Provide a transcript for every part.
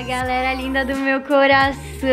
Fala, galera linda do meu coração!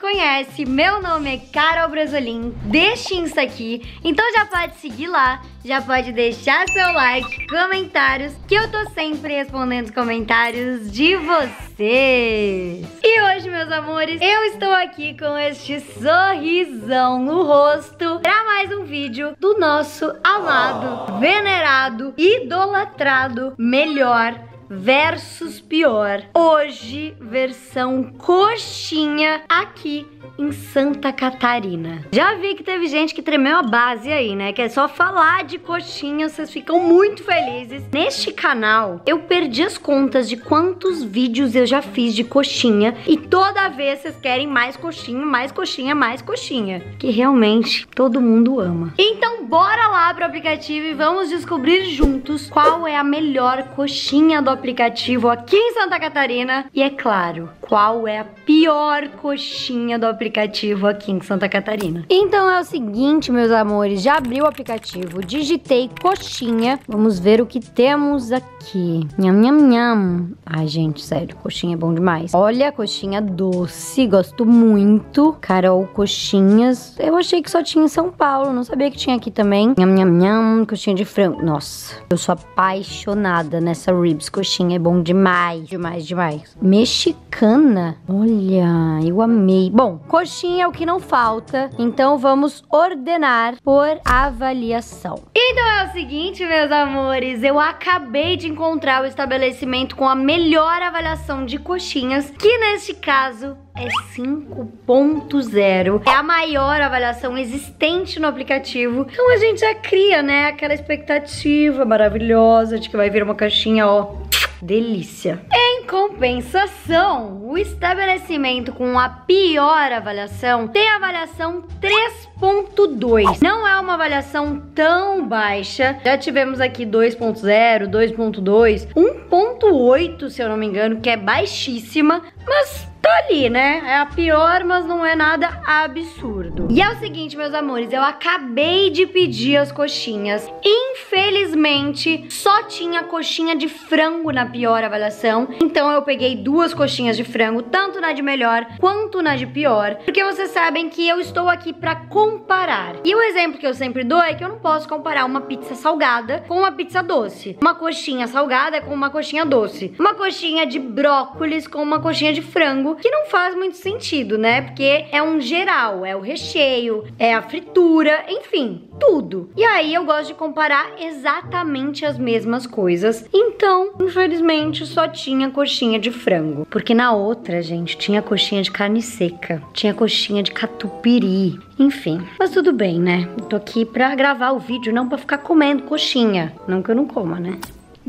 Conhece, meu nome é Carol Brasolim, deste Insta aqui, então já pode seguir lá, já pode deixar seu like, comentários, que eu tô sempre respondendo os comentários de vocês. E hoje, meus amores, eu estou aqui com este sorrisão no rosto pra mais um vídeo do nosso amado, venerado, idolatrado, melhor versus pior. Hoje, versão coxinha aqui em Santa Catarina. Já vi que teve gente que tremeu a base aí, né? Que é só falar de coxinha, vocês ficam muito felizes. Neste canal, eu perdi as contas de quantos vídeos eu já fiz de coxinha e toda vez vocês querem mais coxinha, mais coxinha, mais coxinha. Que realmente todo mundo ama. Então, bora lá pro aplicativo e vamos descobrir juntos qual é a melhor coxinha do aplicativo aqui em Santa Catarina e, é claro, qual é a pior coxinha do aplicativo aqui em Santa Catarina. Então é o seguinte, meus amores, já abri o aplicativo, digitei coxinha, vamos ver o que temos aqui. Nham, nham, nham. Ai, gente, sério, coxinha é bom demais. Olha, coxinha doce, gosto muito. Carol, coxinhas, eu achei que só tinha em São Paulo, não sabia que tinha aqui também. Nham, nham, nham, coxinha de frango. Nossa, eu sou apaixonada nessa ribs, coxinha é bom demais, demais, demais. Mexicana, olha, eu amei. Bom, coxinha é o que não falta, então vamos ordenar por avaliação. Então é o seguinte, meus amores, eu acabei de encontrar o estabelecimento com a melhor avaliação de coxinhas, que neste caso é 5.0. É a maior avaliação existente no aplicativo. Então a gente já cria, né, aquela expectativa maravilhosa de que vai vir uma caixinha, ó, delícia. Em compensação, o estabelecimento com a pior avaliação tem a avaliação 3.2. Não é uma avaliação tão baixa. Já tivemos aqui 2.0, 2.2, 1.8, se eu não me engano, que é baixíssima, mas ali, né? É a pior, mas não é nada absurdo. E é o seguinte, meus amores, eu acabei de pedir as coxinhas. Infelizmente, só tinha coxinha de frango na pior avaliação. Então eu peguei duas coxinhas de frango, tanto na de melhor quanto na de pior, porque vocês sabem que eu estou aqui para comparar. E o exemplo que eu sempre dou é que eu não posso comparar uma pizza salgada com uma pizza doce. Uma coxinha salgada com uma coxinha doce. Uma coxinha de brócolis com uma coxinha de frango que não faz muito sentido, né? Porque é um geral, é o recheio, é a fritura, enfim, tudo. E aí eu gosto de comparar exatamente as mesmas coisas. Então, infelizmente, só tinha coxinha de frango. Porque na outra, gente, tinha coxinha de carne seca, tinha coxinha de catupiry, enfim. Mas tudo bem, né? Eu tô aqui pra gravar o vídeo, não pra ficar comendo coxinha. Não que eu não coma, né?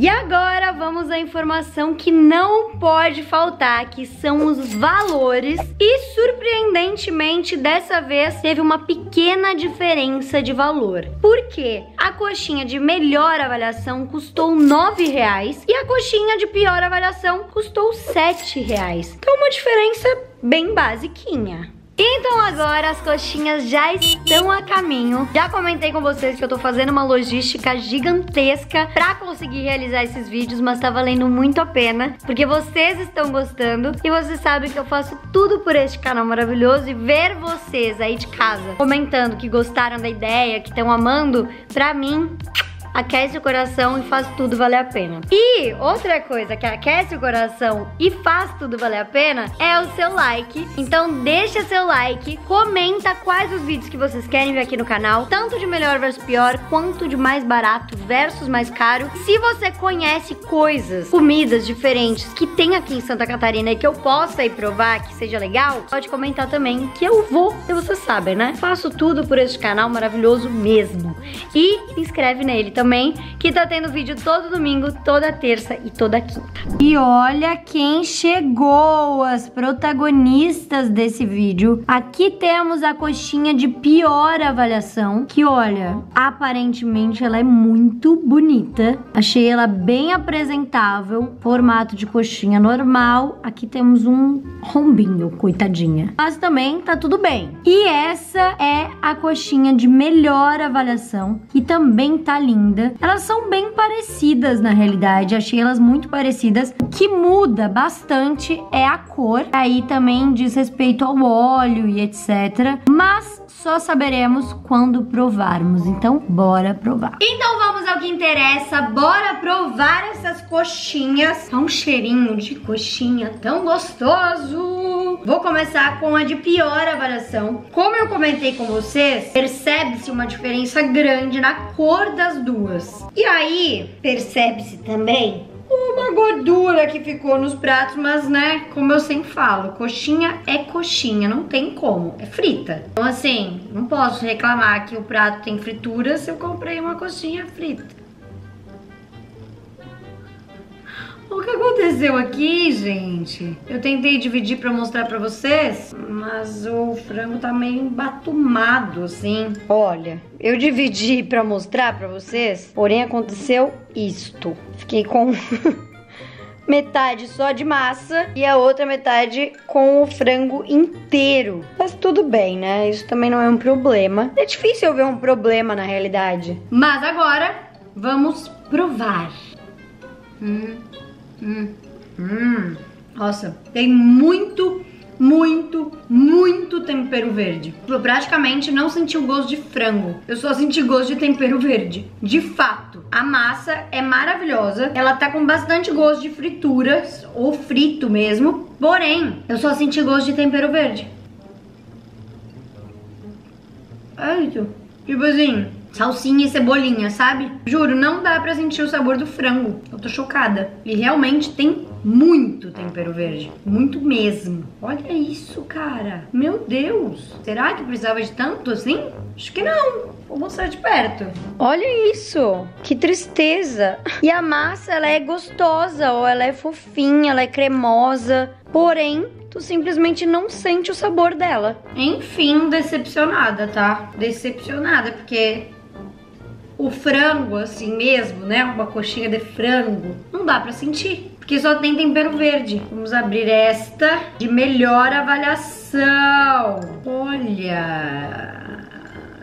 E agora vamos à informação que não pode faltar, que são os valores. E surpreendentemente, dessa vez teve uma pequena diferença de valor. Por quê? A coxinha de melhor avaliação custou R$ reais e a coxinha de pior avaliação custou R$ reais. Então uma diferença bem basiquinha. Então agora as coxinhas já estão a caminho. Já comentei com vocês que eu tô fazendo uma logística gigantesca pra conseguir realizar esses vídeos, mas tá valendo muito a pena, porque vocês estão gostando e vocês sabem que eu faço tudo por este canal maravilhoso e ver vocês aí de casa comentando que gostaram da ideia, que estão amando, pra mim aquece o coração e faz tudo valer a pena. E outra coisa que aquece o coração e faz tudo valer a pena é o seu like. Então deixa seu like, comenta quais os vídeos que vocês querem ver aqui no canal, tanto de melhor versus pior, quanto de mais barato versus mais caro. Se você conhece coisas, comidas diferentes que tem aqui em Santa Catarina e que eu possa ir provar, que seja legal, pode comentar também que eu vou, e vocês sabem, né? Faço tudo por este canal maravilhoso mesmo. E inscreve nele também também, que tá tendo vídeo todo domingo, toda terça e toda quinta. E olha quem chegou, as protagonistas desse vídeo. Aqui temos a coxinha de pior avaliação, que olha, aparentemente ela é muito bonita. Achei ela bem apresentável, formato de coxinha normal. Aqui temos um rombinho, coitadinha. Mas também tá tudo bem. E essa é a coxinha de melhor avaliação, que também tá linda. Elas são bem parecidas na realidade, achei elas muito parecidas. O que muda bastante é a cor, aí também diz respeito ao óleo e etc. Mas só saberemos quando provarmos. Então, bora provar. Então que interessa. Bora provar essas coxinhas. Tá um cheirinho de coxinha tão gostoso. Vou começar com a de pior avaliação. Como eu comentei com vocês, percebe-se uma diferença grande na cor das duas. E aí, percebe-se também uma gordura que ficou nos pratos, mas né, como eu sempre falo, coxinha é coxinha, não tem como, é frita. Então assim, não posso reclamar que o prato tem fritura se eu comprei uma coxinha frita. O que aconteceu aqui, gente? Eu tentei dividir pra mostrar pra vocês, mas o frango tá meio embatumado, assim. Olha, eu dividi pra mostrar pra vocês, porém aconteceu isto. Fiquei com... metade só de massa e a outra metade com o frango inteiro. Mas tudo bem, né? Isso também não é um problema. É difícil eu ver um problema na realidade. Mas agora, vamos provar. Hum. Hum, hum. Nossa, tem muito, muito, muito tempero verde. Eu praticamente não senti o gosto de frango. Eu só senti gosto de tempero verde. De fato, a massa é maravilhosa. Ela tá com bastante gosto de frituras, ou frito mesmo. Porém, eu só senti gosto de tempero verde. É isso. Tipo assim, salsinha e cebolinha, sabe? Juro, não dá pra sentir o sabor do frango. Eu tô chocada. E realmente tem muito tempero verde. Muito mesmo. Olha isso, cara. Meu Deus. Será que precisava de tanto assim? Acho que não. Vou mostrar de perto. Olha isso. Que tristeza. E a massa, ela é gostosa, ou ela é fofinha, ela é cremosa. Porém, tu simplesmente não sente o sabor dela. Enfim, decepcionada, tá? Decepcionada, porque o frango assim mesmo, né? Uma coxinha de frango, não dá pra sentir. Porque só tem tempero verde. Vamos abrir esta de melhor avaliação. Olha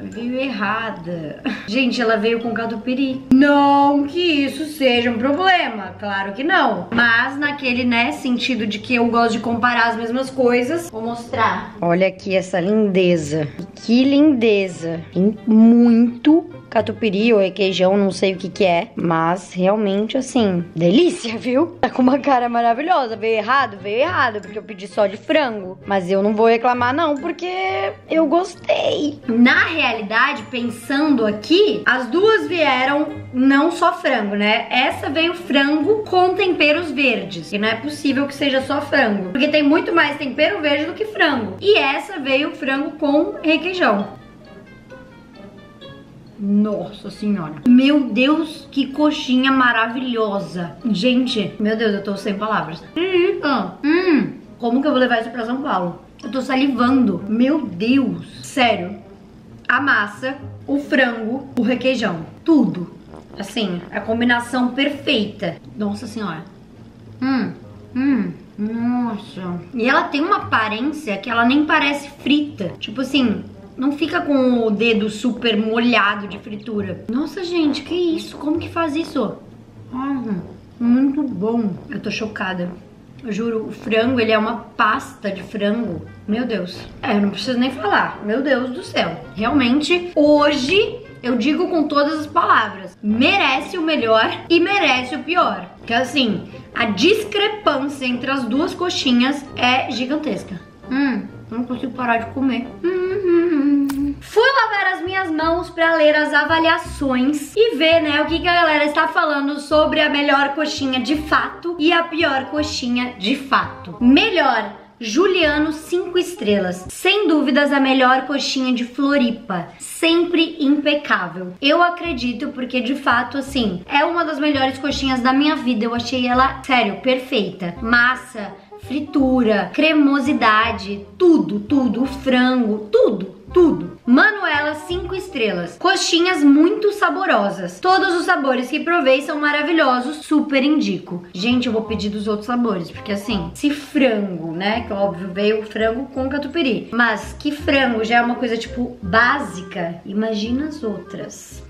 veio errada. Gente, ela veio com catupiry. Não que isso seja um problema, claro que não. Mas naquele, né, sentido de que eu gosto de comparar as mesmas coisas, vou mostrar. Olha aqui essa lindeza. Que lindeza. Tem muito catupiry ou requeijão, não sei o que que é, mas realmente assim, delícia, viu? Tá com uma cara maravilhosa, veio errado? Veio errado, porque eu pedi só de frango, mas eu não vou reclamar não, porque eu gostei. Na realidade, pensando aqui, as duas vieram não só frango, né? Essa veio frango com temperos verdes, e não é possível que seja só frango, porque tem muito mais tempero verde do que frango. E essa veio frango com requeijão. Nossa senhora. Meu Deus, que coxinha maravilhosa. Gente, meu Deus, eu tô sem palavras. Hum, como que eu vou levar isso pra São Paulo? Eu tô salivando. Meu Deus. Sério. A massa, o frango, o requeijão. Tudo. Assim, a combinação perfeita. Nossa senhora. Hum, hum. Nossa. E ela tem uma aparência que ela nem parece frita. Tipo assim, não fica com o dedo super molhado de fritura. Nossa, gente, que isso? Como que faz isso? Ah, muito bom. Eu tô chocada. Eu juro, o frango, ele é uma pasta de frango. Meu Deus. É, eu não preciso nem falar. Meu Deus do céu. Realmente, hoje, eu digo com todas as palavras, merece o melhor e merece o pior. Que assim, a discrepância entre as duas coxinhas é gigantesca. Hum, não consigo parar de comer. Hum, Fui lavar as minhas mãos para ler as avaliações e ver, né, o que, que a galera está falando sobre a melhor coxinha de fato e a pior coxinha de fato. Melhor Juliano 5 estrelas. Sem dúvidas a melhor coxinha de Floripa. Sempre impecável. Eu acredito porque de fato assim, é uma das melhores coxinhas da minha vida. Eu achei ela, sério, perfeita. Massa, fritura, cremosidade, tudo, tudo, o frango, tudo, tudo. Manuela 5 estrelas. Coxinhas muito saborosas. Todos os sabores que provei são maravilhosos, super indico. Gente, eu vou pedir dos outros sabores, porque assim, se frango, né, que óbvio veio frango com catupiry, mas que frango já é uma coisa tipo básica, imagina as outras.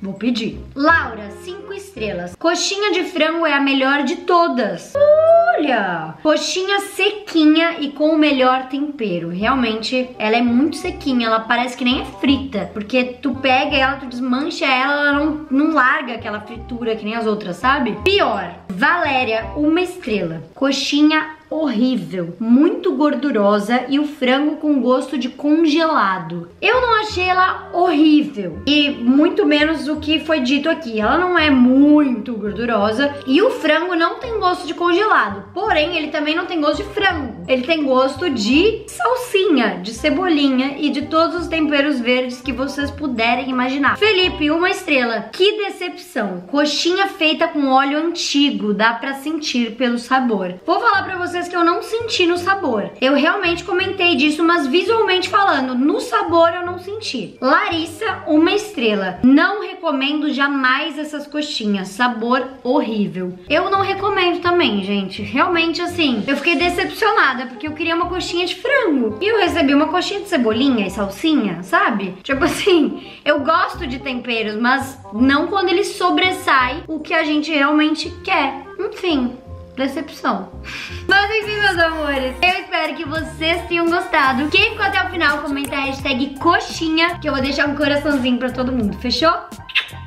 Vou pedir. Laura, 5 estrelas. Coxinha de frango é a melhor de todas. Olha! Coxinha sequinha e com o melhor tempero. Realmente, ela é muito sequinha. Ela parece que nem é frita. Porque tu pega ela, tu desmancha ela, ela não, não larga aquela fritura que nem as outras, sabe? Pior. Valéria, uma estrela. Coxinha horrível, muito gordurosa e o frango com gosto de congelado. Eu não achei ela horrível e muito menos o que foi dito aqui. Ela não é muito gordurosa e o frango não tem gosto de congelado. Porém, ele também não tem gosto de frango. Ele tem gosto de salsinha, de cebolinha e de todos os temperos verdes que vocês puderem imaginar. Felipe, uma estrela. Que decepção. Coxinha feita com óleo antigo, dá para sentir pelo sabor. Vou falar para vocês que eu não senti no sabor. Eu realmente comentei disso, mas visualmente falando, no sabor eu não senti. Larissa, uma estrela. Não recomendo jamais essas coxinhas. Sabor horrível. Eu não recomendo também, gente. Realmente, assim, eu fiquei decepcionada porque eu queria uma coxinha de frango. E eu recebi uma coxinha de cebolinha e salsinha, sabe? Tipo assim, eu gosto de temperos, mas não quando ele sobressai o que a gente realmente quer. Enfim, decepção. Mas enfim, meus amores, eu espero que vocês tenham gostado. Quem ficou até o final, comenta a hashtag coxinha, que eu vou deixar um coraçãozinho pra todo mundo, fechou?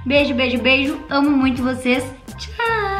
Beijo, beijo, beijo. Amo muito vocês. Tchau!